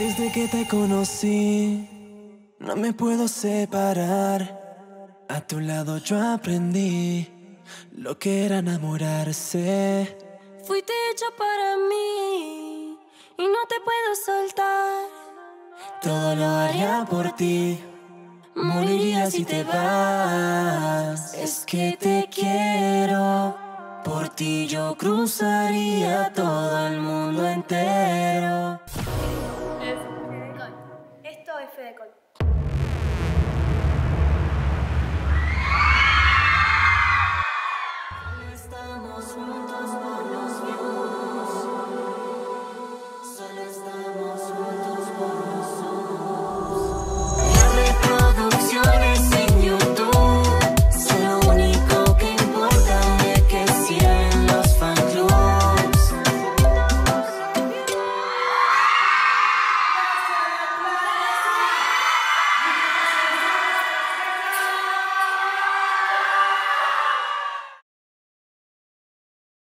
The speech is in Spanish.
Desde que te conocí, no me puedo separar. A tu lado yo aprendí lo que era enamorarse. Fuiste hecho para mí y no te puedo soltar. Todo lo haría por ti. Moriría si te vas. Es que te quiero. Por ti yo cruzaría todo el mundo entero. Esto es Fedecol.